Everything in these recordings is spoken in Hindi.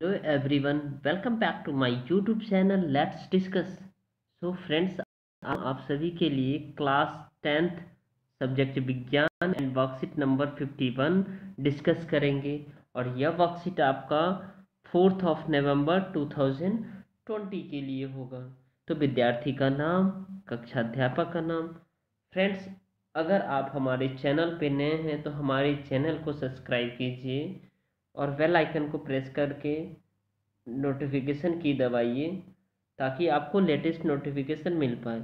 Hello everyone, welcome back to my YouTube channel. Let's Discuss. So friends, आप सभी के लिए क्लास टेंथ सब्जेक्ट विज्ञान एंड वर्कशीट नंबर 51 डिस्कस करेंगे। और यह वर्कशीट आपका फोर्थ ऑफ़ नवंबर 2020 के लिए होगा। तो विद्यार्थी का नाम कक्षा अध्यापक का नाम। फ्रेंड्स अगर आप हमारे चैनल पे नए हैं तो हमारे चैनल को सब्सक्राइब कीजिए। और बेल आइकन को प्रेस करके नोटिफिकेशन की दबाइए ताकि आपको लेटेस्ट नोटिफिकेशन मिल पाए।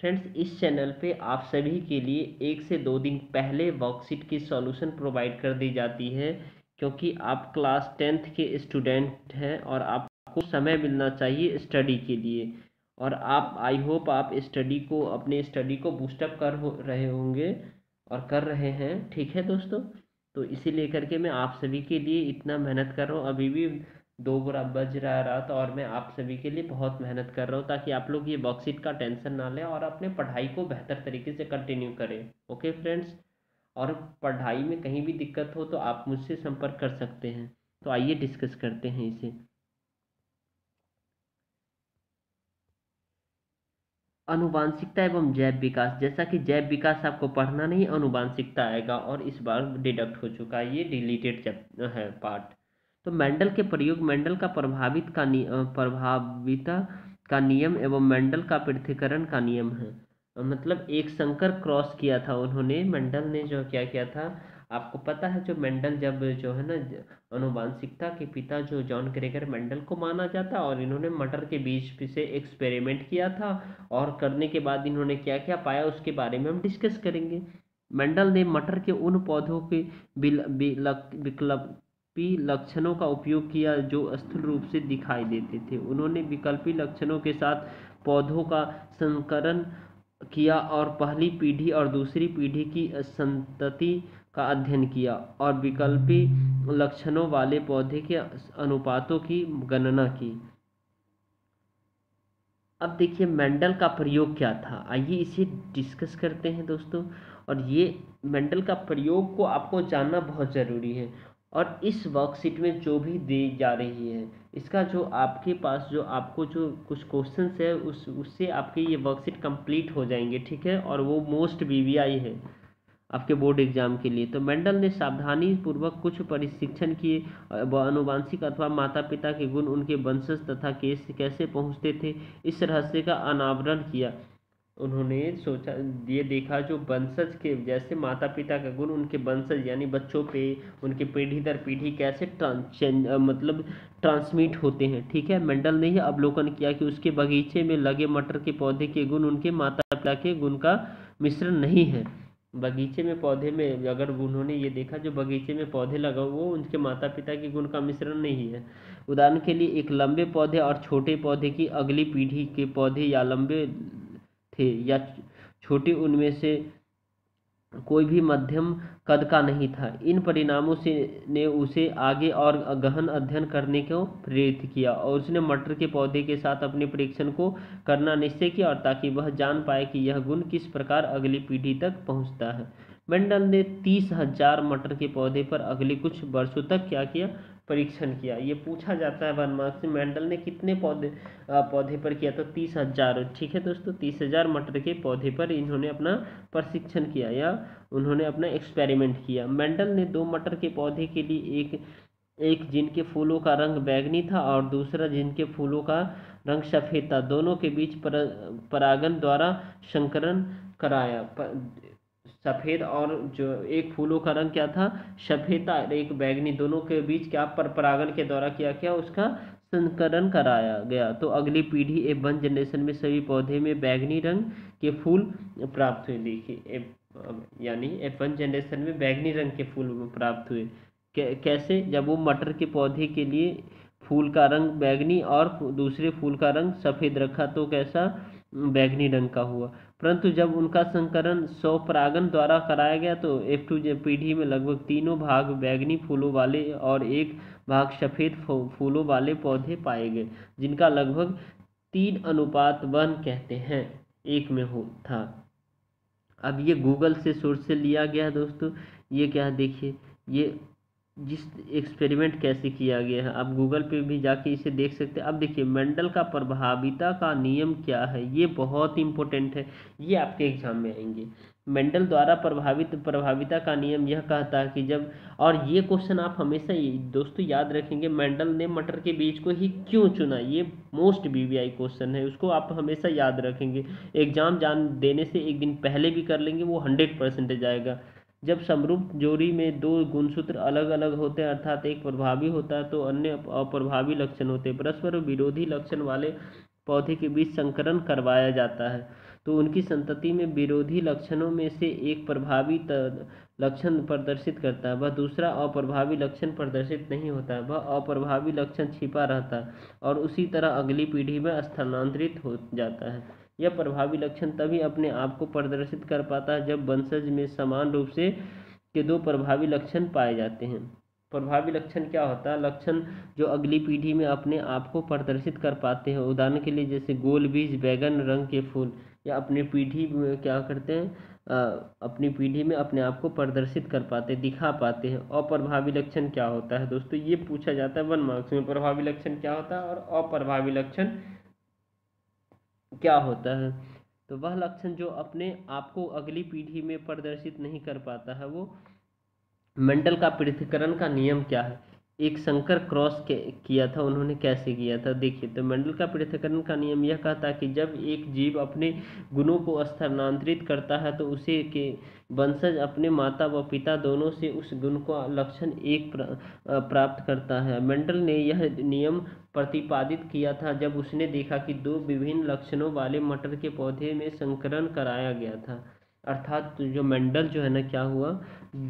फ्रेंड्स, इस चैनल पे आप सभी के लिए एक से दो दिन पहले वर्कशीट की सॉल्यूशन प्रोवाइड कर दी जाती है, क्योंकि आप क्लास टेंथ के स्टूडेंट हैं और आपको समय मिलना चाहिए स्टडी के लिए। और आप, आई होप आप स्टडी को, अपने स्टडी को बूस्टअप कर हो रहे होंगे और कर रहे हैं। ठीक है दोस्तों? तो इसी लेकर के मैं आप सभी के लिए इतना मेहनत कर रहा हूँ। अभी भी दो बुरा बज रहा रात और मैं आप सभी के लिए बहुत मेहनत कर रहा हूँ ताकि आप लोग ये बॉक्सिट का टेंशन ना लें और अपने पढ़ाई को बेहतर तरीके से कंटिन्यू करें। ओके फ्रेंड्स और पढ़ाई में कहीं भी दिक्कत हो तो आप मुझसे संपर्क कर सकते हैं। तो आइए डिस्कस करते हैं इसे। अनुवांशिकता एवं जैव विकास। जैसा कि जैव विकास आपको पढ़ना नहीं, अनुवांशिकता आएगा और इस बार डिडक्ट हो चुका है, ये डिलीटेड है, पार्ट। तो मेंडल के प्रयोग, मेंडल का प्रभावित का प्रभाविता का नियम एवं मेंडल का पृथ्वीकरण का नियम है। मतलब एक संकर क्रॉस किया था उन्होंने, मेंडल ने जो क्या किया था आपको पता है, जो मेंडल जब जो है ना अनुवांशिकता के पिता जो जॉन ग्रेगर मेंडल को माना जाता और इन्होंने मटर के बीज से एक्सपेरिमेंट किया था और करने के बाद इन्होंने क्या क्या, पाया उसके बारे में हम डिस्कस करेंगे। मेंडल ने मटर के उन पौधों के विकल्पी लक्षणों का उपयोग किया जो स्थूल रूप से दिखाई देते थे। उन्होंने विकल्पी लक्षणों के साथ पौधों का संकरण किया और पहली पीढ़ी और दूसरी पीढ़ी की संतति का अध्ययन किया और विकल्पी लक्षणों वाले पौधे के अनुपातों की गणना की। अब देखिए, मेंडल का प्रयोग क्या था? आइए इसे डिस्कस करते हैं दोस्तों। और ये मेंडल का प्रयोग को आपको जानना बहुत ज़रूरी है। और इस वर्कशीट में जो भी दी जा रही है, इसका जो आपके पास जो आपको जो कुछ क्वेश्चन है, उस, उससे आपके ये वर्कशीट कंप्लीट हो जाएँगे, ठीक है? और वो मोस्ट वीवीआई है। आपके बोर्ड एग्ज़ाम के लिए। तो मेंडल ने सावधानी पूर्वक कुछ प्रशिक्षण किए अनुवांशिक अथवा माता पिता के गुण उनके वंशज तथा केस कैसे पहुँचते थे, इस रहस्य का अनावरण किया। उन्होंने सोचा, ये देखा, जो वंशज के, जैसे माता पिता का गुण उनके वंशज, यानी बच्चों पे, उनके पीढ़ी दर पीढ़ी कैसे ट्रांस मतलब ट्रांसमिट होते हैं। ठीक है, मेंडल ने ही अवलोकन किया कि उसके बगीचे में लगे मटर के पौधे के गुण उनके माता पिता के गुण का मिश्रण नहीं है। बगीचे में पौधे में, अगर उन्होंने ये देखा, जो बगीचे में पौधे लगा वो उनके माता पिता के गुण का मिश्रण नहीं है। उदाहरण के लिए, एक लंबे पौधे और छोटे पौधे की अगली पीढ़ी के पौधे या लंबे थे या छोटे, उनमें से कोई भी मध्यम कद का नहीं था। इन परिणामों से ने उसे आगे और गहन अध्ययन करने को प्रेरित किया और उसने मटर के पौधे के साथ अपने परीक्षण को करना निश्चय किया और ताकि वह जान पाए कि यह गुण किस प्रकार अगली पीढ़ी तक पहुँचता है। मेंडल ने तीस हज़ार मटर के पौधे पर अगले कुछ वर्षों तक क्या किया? परीक्षण किया। ये पूछा जाता है वन मार्क्स से मेंडल ने कितने पौधे पौधे पर किया तो तीस हज़ार। ठीक है दोस्तों तीस हज़ार मटर के पौधे पर इन्होंने अपना प्रशिक्षण किया या उन्होंने अपना एक्सपेरिमेंट किया। मेंडल ने दो मटर के पौधे के लिए एक एक जिनके फूलों का रंग बैगनी था और दूसरा जिनके फूलों का रंग सफ़ेद था। दोनों के बीच पर, परागन द्वारा संकरण कराया। सफ़ेद और जो एक फूलों का रंग क्या था? सफ़ेद एक बैगनी। दोनों के बीच क्या पर, परागण के द्वारा किया क्या? उसका संकरण कराया गया। तो अगली पीढ़ी ए वन जनरेशन में सभी पौधे में बैगनी रंग के फूल प्राप्त हुए। देखिए यानी एफ़ वन जनरेशन में बैगनी रंग के फूल प्राप्त हुए। कैसे? जब वो मटर के पौधे के लिए फूल का रंग बैगनी और दूसरे फूल का रंग सफ़ेद रखा तो कैसा? बैगनी रंग का हुआ। परंतु जब उनका संकरण परागन द्वारा कराया गया तो एफ़ टू जे पीढ़ी में लगभग तीनों भाग बैगनी फूलों वाले और एक भाग सफ़ेद फूलों वाले पौधे पाए गए, जिनका लगभग तीन अनुपात वन कहते हैं, एक में हो, था। अब ये गूगल से सोर्स से लिया गया दोस्तों। ये क्या, देखिए, ये जिस एक्सपेरिमेंट कैसे किया गया है? आप गूगल पे भी जाके इसे देख सकते हैं। अब देखिए मेंडल का प्रभाविता का नियम क्या है? ये बहुत इंपॉर्टेंट है। ये आपके एग्ज़ाम में आएँगे। मेंडल द्वारा प्रभावित, प्रभाविता का नियम यह कहता है कि जब, और ये क्वेश्चन आप हमेशा दोस्तों याद रखेंगे मेंडल ने मटर के बीज को ही क्यों चुना? ये मोस्ट वीवीआई क्वेश्चन है। उसको आप हमेशा याद रखेंगे। एग्ज़ाम जान देने से एक दिन पहले भी कर लेंगे, वो हंड्रेड परसेंटेज आएगा जब समरूप जोड़ी में दो गुणसूत्र अलग अलग होते हैं, अर्थात एक प्रभावी होता है तो अन्य अप्रभावी लक्षण होते हैं। परस्पर विरोधी लक्षण वाले पौधे के बीच संकरण करवाया जाता है। तो उनकी संतति में विरोधी लक्षणों में से एक प्रभावी लक्षण प्रदर्शित करता है, वह दूसरा अप्रभावी लक्षण प्रदर्शित नहीं होता वह अप्रभावी लक्षण छिपा रहता है और उसी तरह अगली पीढ़ी में स्थानांतरित हो जाता है। यह प्रभावी लक्षण तभी अपने आप को प्रदर्शित कर पाता है जब वंशज में समान रूप से के दो प्रभावी लक्षण पाए जाते हैं। प्रभावी लक्षण क्या होता है? लक्षण जो अगली पीढ़ी में अपने आप को प्रदर्शित कर पाते हैं। उदाहरण के लिए जैसे गोल बीज, बैगन, रंग के फूल, या अपनी पीढ़ी में क्या करते हैं? अपनी पीढ़ी में अपने आप को प्रदर्शित कर पाते दिखा पाते हैं। अप्रभावी लक्षण क्या होता है? दोस्तों, ये पूछा जाता है वन मार्क्स में। प्रभावी लक्षण क्या होता है? और अप्रभावी लक्षण क्या होता है? तो वह लक्षण जो अपने आप को अगली पीढ़ी में प्रदर्शित नहीं कर पाता है, वो मेंडल का पृथ्वीकरण का नियम क्या है? एक संकर क्रॉस किया था, उन्होंने कैसे किया था? देखिए तो मंडल का पृथकरण का नियम यह कहता कि जब एक जीव अपने गुणों को स्थानांतरित करता है तो उसे के वंशज अपने माता व पिता दोनों से उस गुण का लक्षण एक प्राप्त करता है। मंडल ने यह नियम प्रतिपादित किया था जब उसने देखा कि दो विभिन्न लक्षणों वाले मटर के पौधे में संकरण कराया गया था। अर्थात जो मेंडल जो है ना, क्या हुआ?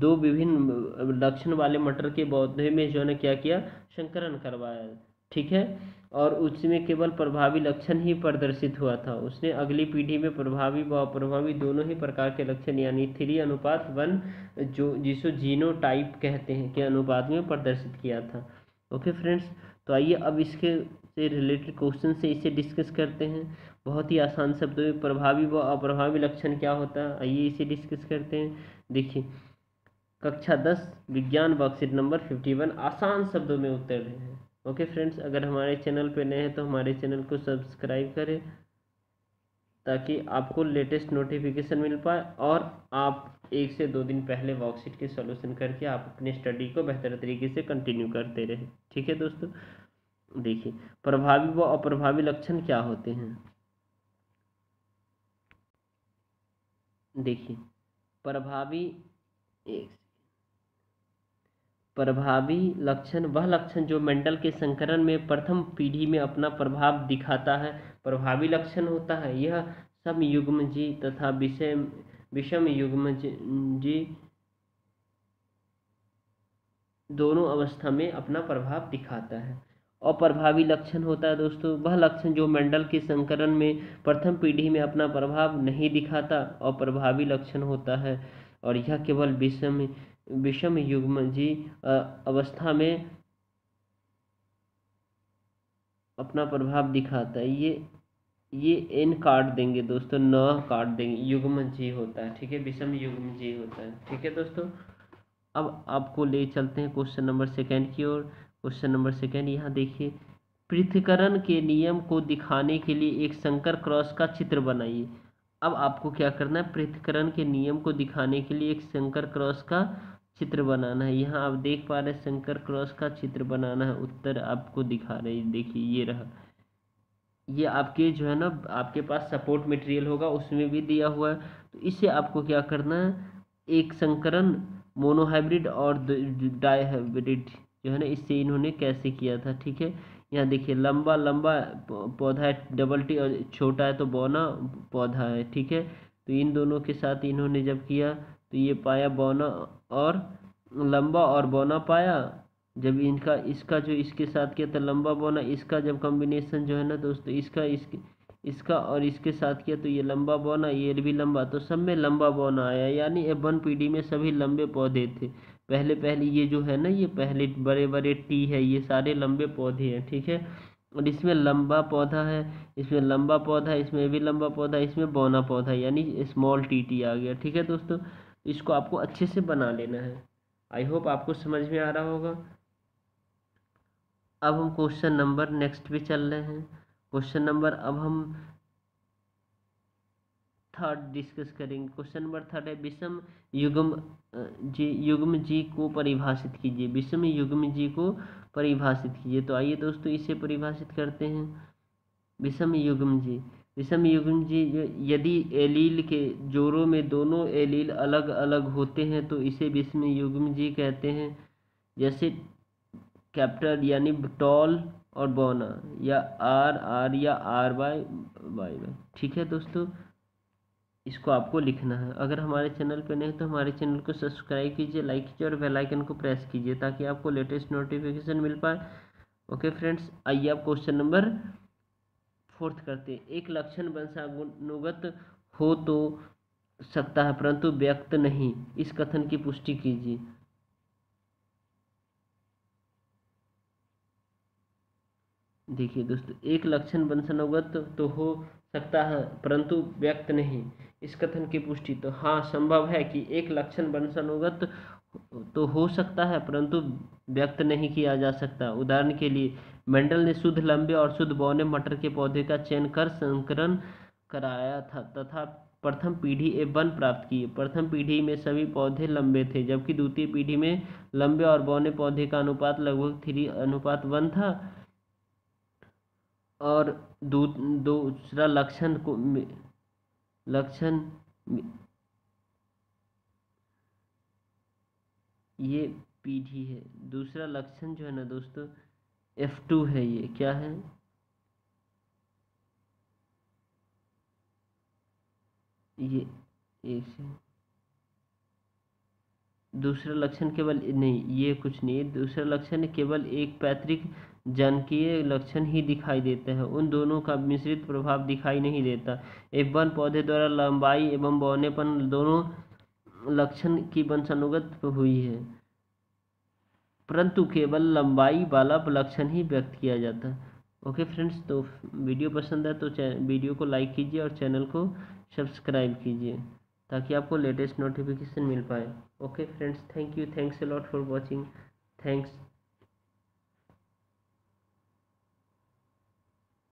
दो विभिन्न लक्षण वाले मटर के पौधे में जो है ना, क्या किया? संकरण करवाया, ठीक है? और उसमें केवल प्रभावी लक्षण ही प्रदर्शित हुआ था। उसने अगली पीढ़ी में प्रभावी व अप्रभावी दोनों ही प्रकार के लक्षण, यानी थ्री अनुपात वन, जो, जिसको जीनो टाइप कहते हैं, के अनुपात में प्रदर्शित किया था। ओके फ्रेंड्स तो आइए अब इसके से रिलेटेड क्वेश्चन से इसे डिस्कस करते हैं। बहुत ही आसान शब्दों में प्रभावी व अप्रभावी लक्षण क्या होता है? आइए इसे डिस्कस करते हैं। देखिए, कक्षा दस, विज्ञान वर्कशीट नंबर फिफ्टी वन आसान शब्दों में उत्तर हैं ओके फ्रेंड्स अगर हमारे चैनल पर नए हैं तो हमारे चैनल को सब्सक्राइब करें ताकि आपको लेटेस्ट नोटिफिकेशन मिल पाए और आप एक से दो दिन पहले वर्कशीट के सॉल्यूशन करके आप अपनी स्टडी को बेहतर तरीके से कंटिन्यू करते रहें। ठीक है दोस्तों? देखिए, प्रभावी व अप्रभावी लक्षण क्या होते हैं? देखिए, प्रभावी एक प्रभावी लक्षण, वह लक्षण जो मेंडल के संकरण में प्रथम पीढ़ी में अपना प्रभाव दिखाता है, प्रभावी लक्षण होता है। यह सब युग्म जी तथा विषय विषम युग्म जी दोनों अवस्था में अपना प्रभाव दिखाता है। अप्रभावी लक्षण होता है दोस्तों। वह लक्षण जो मेंडल के संकरण में प्रथम पीढ़ी में अपना प्रभाव नहीं दिखाता, अप्रभावी लक्षण होता है। और यह केवल विषम विषम युग्म जी अवस्था में अपना प्रभाव दिखाता है। ये ये एन काट देंगे दोस्तों, न काट देंगे। युग्म जी होता है, ठीक है? विषम युग्म जी होता है, ठीक है दोस्तों? अब आपको ले चलते हैं क्वेश्चन नंबर सेकेंड की ओर। क्वेश्चन नंबर सेकेंड यहाँ देखिए, पृथ्वीकरण के नियम को दिखाने के लिए एक संकर क्रॉस का चित्र बनाइए। अब आपको क्या करना है? पृथ्वीकरण के नियम को दिखाने के लिए एक शंकर क्रॉस का चित्र बनाना है। यहाँ आप देख पा रहे हैं, शंकर क्रॉस का चित्र बनाना है। उत्तर आपको दिखा रहे देखिए, ये रहा। ये आपके जो है ना, आपके पास सपोर्ट मटेरियल होगा, उसमें भी दिया हुआ है। तो इससे आपको क्या करना है? एक संकरण मोनोहाइब्रिड और डाईहाइब्रिड जो है ना, इससे इन्होंने कैसे किया था, ठीक है? यहाँ देखिए, लंबा लंबा पौधा है, डबल टी, और छोटा है तो बौना पौधा है, ठीक है? तो इन दोनों के साथ इन्होंने जब किया तो ये पाया बौना और लंबा और बौना पाया। जब इनका, इसका जो इसके साथ किया था लंबा बौना, इसका जब कॉम्बिनेशन जो है ना, दोस्तों, इसका इसके इसका और इसके साथ किया तो ये लंबा बौना, ये भी लंबा तो सब में लंबा बौना आया। यानी वन पीढ़ी में सभी लंबे पौधे थे। पहले पहले ये जो है ना, ये पहले बड़े बड़े टी है, ये सारे लंबे पौधे हैं, ठीक है? और इसमें लंबा पौधा है, इसमें लंबा पौधा इसमें भी लंबा पौधा इसमें बौना पौधा यानी स्मॉल टी टी आ गया, ठीक है दोस्तों? इसको आपको अच्छे से बना लेना है। आई होप आपको समझ में आ रहा होगा। अब हम क्वेश्चन नंबर नेक्स्ट पे चल रहे हैं। क्वेश्चन नंबर अब हम थर्ड डिस्कस करेंगे। क्वेश्चन नंबर थर्ड है, विषम युग्म जी युग्म जी को परिभाषित कीजिए। विषम युग्म जी को परिभाषित कीजिए। तो आइए दोस्तों, इसे परिभाषित करते हैं। विषम युग्म जी। विषम युग्म जी यदि एलील के जोड़ों में दोनों एलील अलग अलग होते हैं तो इसे विषम युग्म जी कहते हैं। जैसे कैपिटल यानी टॉल और बोना, या आर आर या आर वाई वाई वाई। ठीक है दोस्तों? इसको आपको लिखना है। अगर हमारे चैनल पर नहीं तो हमारे चैनल को सब्सक्राइब कीजिए, लाइक कीजिए और बेल आइकन को प्रेस कीजिए ताकि आपको लेटेस्ट नोटिफिकेशन मिल पाए। ओके फ्रेंड्स, आइए आप क्वेश्चन नंबर फोर्थ करते हैं। एक लक्षण वंशानुगत हो तो सकता है, परंतु व्यक्त नहीं। इस कथन की पुष्टि कीजिए। देखिए दोस्तों, एक लक्षण वंशानुगत तो हो सकता है, परंतु व्यक्त नहीं। इस कथन की पुष्टि तो हाँ संभव है कि एक लक्षण वंशानुगत तो हो सकता है, परंतु व्यक्त नहीं किया जा सकता। उदाहरण के लिए, मेंडल ने शुद्ध लंबे और शुद्ध बौने मटर के पौधे का चयन कर संकरण कराया था, तथा प्रथम पीढ़ी ए वन प्राप्त की। प्रथम पीढ़ी में सभी पौधे लंबे थे, जबकि द्वितीय पीढ़ी में लंबे और बौने पौधे का अनुपात लगभग थ्री, अनुपात वन था। और दू, दूसरा लक्षण को लक्षण ये पीढ़ी है। दूसरा लक्षण जो है ना दोस्तों एफ़ टू है ये। क्या है? ये एक से दूसरा लक्षण केवल नहीं, ये कुछ नहीं दूसरा लक्षण केवल एक पैतृक जनकीय लक्षण ही दिखाई देते हैं। उन दोनों का मिश्रित प्रभाव दिखाई नहीं देता। एक वन पौधे द्वारा लंबाई एवं बौनेपन दोनों लक्षण की वंशानुगत हुई है। परंतु केवल लंबाई वाला लक्षण ही व्यक्त किया जाता है। ओके फ्रेंड्स तो वीडियो पसंद है तो वीडियो को लाइक कीजिए और चैनल को सब्सक्राइब कीजिए ताकि आपको लेटेस्ट नोटिफिकेशन मिल पाए। Okay friends, thank you, thanks a lot for watching. Thanks.